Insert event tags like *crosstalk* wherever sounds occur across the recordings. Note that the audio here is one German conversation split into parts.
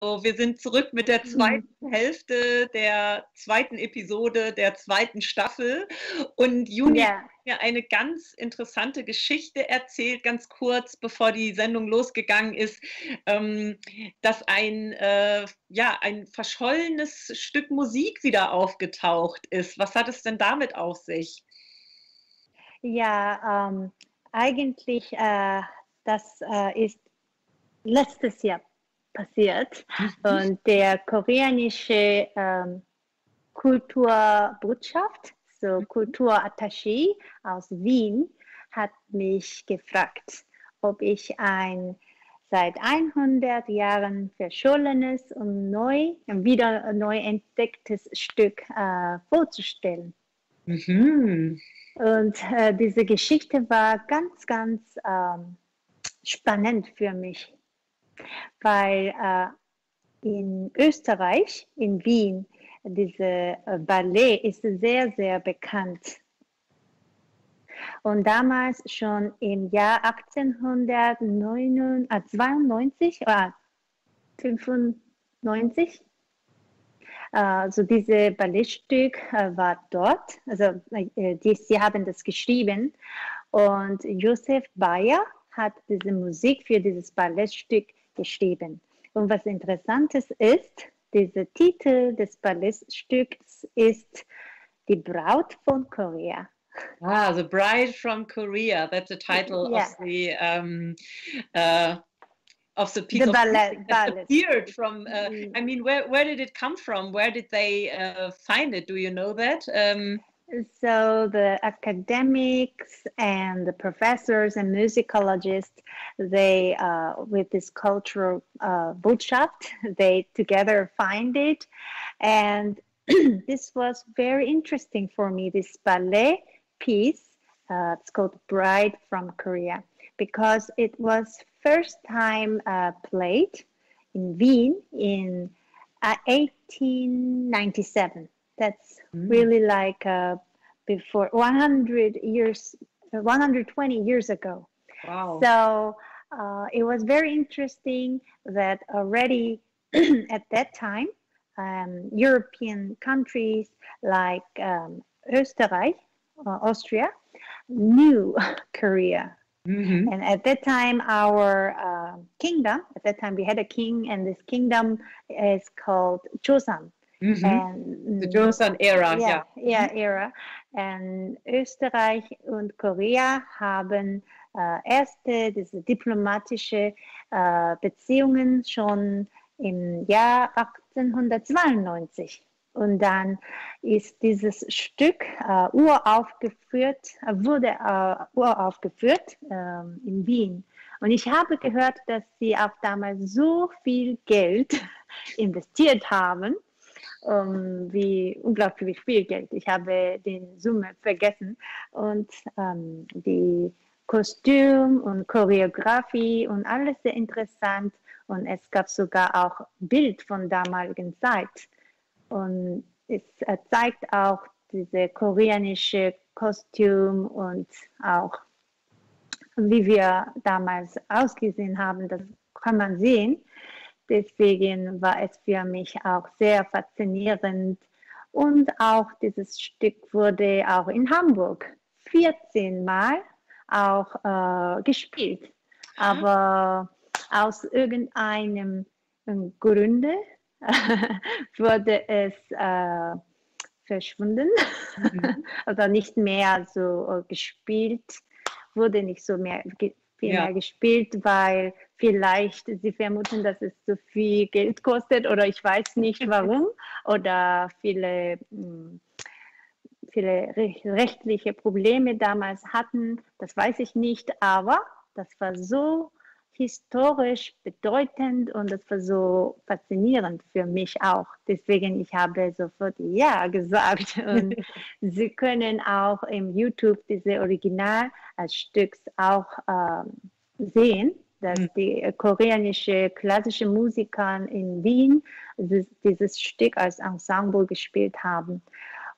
wir sind zurück mit der zweiten. *laughs* Hälfte der zweiten Episode der zweiten Staffel. Und Juni ja. hat mir eine ganz interessante Geschichte erzählt, ganz kurz, bevor die Sendung losgegangen ist, ähm, dass ein, äh, ja, ein verschollenes Stück Musik wieder aufgetaucht ist. Was hat es denn damit auf sich? Ja, ähm, eigentlich, äh, das äh, ist letztes Jahr passiert. Mhm. Und der koreanische ähm, Kulturbotschaft, so mhm. Kulturattaché aus Wien, hat mich gefragt, ob ich ein seit 100 Jahren verschollenes und neu, wieder neu entdecktes Stück äh, vorzustellen. Mhm. Und äh, diese Geschichte war ganz, ganz ähm, spannend für mich weil äh, in Österreich, in Wien, diese äh, Ballet ist sehr, sehr bekannt. Und damals schon im Jahr 1892 oder 95, also diese Ballettstück äh, war dort, also die, sie haben das geschrieben und Josef Bayer hat diese Musik für dieses Ballettstück geschrieben. Und was Interessantes ist, dieser Titel des Ballettstücks ist Die Braut von Korea. Ah, The Bride from Korea. That's the title yeah. of the um, uh, of the piece the of ballet, that appeared from. Uh, mm. I mean, where where did it come from? Where did they uh, find it? Do you know that? Um, so the academics and the professors and musicologists, they uh, with this cultural uh, *laughs* they together find it, and *clears throat* this was very interesting for me. This ballet piece, uh, it's called Bride from Korea, because it was first time uh, played in Wien in 1897 uh, that's mm. really like uh, before 100 years 120 years ago wow so uh, it was very interesting that already *clears throat* at that time um, european countries like um, österreich uh, austria knew *laughs* korea Mm-hmm. And at that time, our uh, kingdom, at that time, we had a king, and this kingdom is called Joseon. Mhm. And, the Joseon Era, ja. Ja, ja mhm. Era. Und Österreich und Korea haben äh, erste diese diplomatische äh, Beziehungen schon im Jahr 1892. Und dann ist dieses Stück äh, uraufgeführt, äh, wurde äh, uraufgeführt äh, in Wien. Und ich habe gehört, dass sie auch damals so viel Geld *laughs* investiert haben, um, wie unglaublich viel Geld. Ich habe die Summe vergessen und ähm, die Kostüm und Choreografie und alles sehr interessant und es gab sogar auch Bild von damaligen Zeit und es zeigt auch diese koreanische Kostüm und auch wie wir damals ausgesehen haben, das kann man sehen. Deswegen war es für mich auch sehr faszinierend. Und auch dieses Stück wurde auch in Hamburg 14 Mal auch äh, gespielt. Aber aus irgendeinem Grunde *laughs* wurde es äh, verschwunden mhm. *laughs* oder nicht mehr so gespielt, wurde nicht so mehr viel ja. mehr gespielt, weil vielleicht sie vermuten, dass es zu viel Geld kostet oder ich weiß nicht *laughs* warum oder viele, hm, viele rechtliche Probleme damals hatten, das weiß ich nicht, aber das war so historisch bedeutend und das war so faszinierend für mich auch. Deswegen ich habe sofort ja gesagt *laughs* und Sie können auch im YouTube diese Original als Stücks auch ähm, sehen, dass mhm. die koreanische klassische Musiker in Wien dieses, dieses Stück als Ensemble gespielt haben.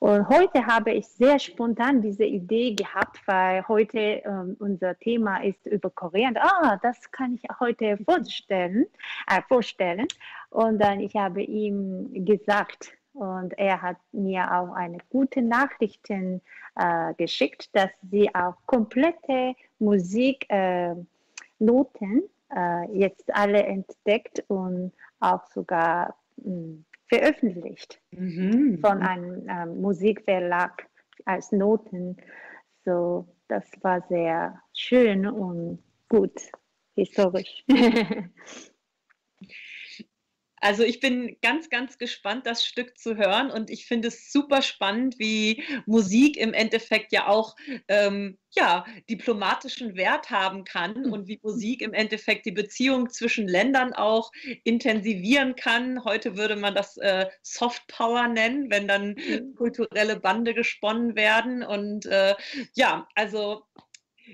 Und heute habe ich sehr spontan diese Idee gehabt, weil heute ähm, unser Thema ist über Korea. Und, ah, das kann ich heute vorstellen, äh, vorstellen. Und dann ich habe ihm gesagt, und er hat mir auch eine gute Nachrichten äh, geschickt, dass sie auch komplette Musiknoten äh, äh, jetzt alle entdeckt und auch sogar mh, hm, veröffentlicht mhm. von einem äh, Musikverlag als Noten. So, das war sehr schön und gut, historisch. *laughs* Also ich bin ganz, ganz gespannt, das Stück zu hören und ich finde es super spannend, wie Musik im Endeffekt ja auch ähm, ja, diplomatischen Wert haben kann hm. und wie Musik im Endeffekt die Beziehung zwischen Ländern auch intensivieren kann. Heute würde man das äh, Soft Power nennen, wenn dann hm. kulturelle Bande gesponnen werden. Und äh, ja, also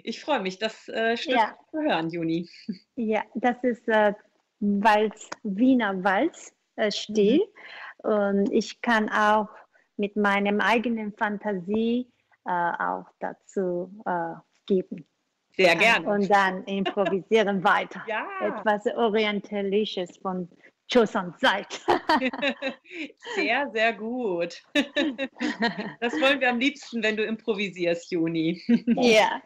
ich freue mich, das äh, Stück ja. zu hören, Juni. Ja, das ist äh, Walz, Wiener Walz äh, Stil. Mhm. Und ich kann auch mit meinem eigenen Fantasie äh, auch dazu äh, geben. Sehr gerne. Und dann improvisieren weiter. *laughs* Ja. Etwas Orientalisches von Choson Zeit. *laughs* sehr, sehr gut. *laughs* Das wollen wir am liebsten, wenn du improvisierst, Juni. Ja.